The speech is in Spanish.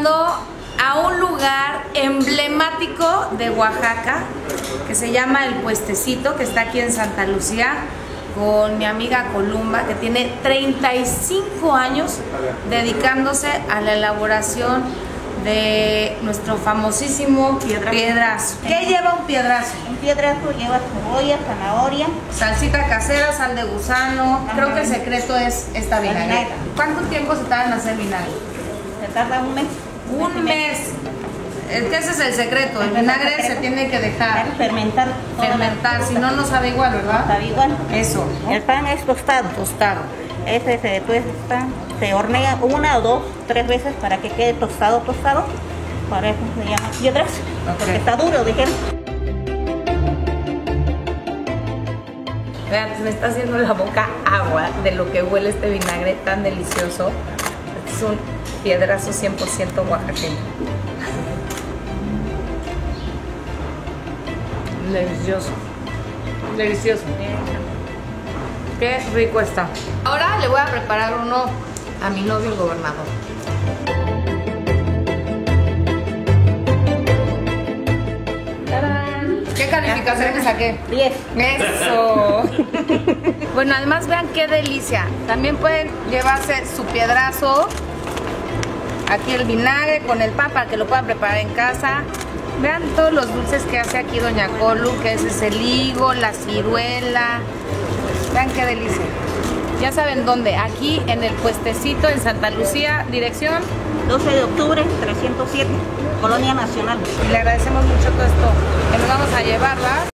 llegando a un lugar emblemático de Oaxaca que se llama El Puestecito, que está aquí en Santa Lucía, con mi amiga Columba, que tiene 35 años dedicándose a la elaboración de nuestro famosísimo Piedrazo. piedrazo. ¿Qué lleva un piedrazo? Un piedrazo lleva cebolla, zanahoria, Salsita casera, sal de gusano. Creo que el secreto es esta vinagreta. ¿Cuánto tiempo se tarda en hacer vinagre? se tarda un mes. Un mes. Es que ese es el secreto. El vinagre se tiene que dejar Fermentar. fermentar, si no, no sabe igual, ¿verdad? Sabe igual. Eso. ¿no? El pan es tostado. Tostado. Ese se, después se hornea una o dos, tres veces para que quede tostado, tostado. Para eso se llama piedrazo. Ok. Porque está duro, dijeron. Vean, se me está haciendo la boca agua de lo que huele este vinagre tan delicioso. Es un piedrazo 100% oaxaqueño. Delicioso. Delicioso. Qué rico está. Ahora le voy a preparar uno a mi novio el gobernador. ¿Qué calificación le saqué? 10. Eso. Bueno, además vean qué delicia. También pueden llevarse su piedrazo. Aquí el vinagre con el pan para que lo puedan preparar en casa. Vean todos los dulces que hace aquí Doña Colu, que es ese el higo, la ciruela. Vean qué delicia. Ya saben dónde, aquí en el puestecito en Santa Lucía, dirección. 12 de octubre, 307, Colonia Nacional. Y le agradecemos mucho todo esto que nos vamos a llevar, ¿verdad?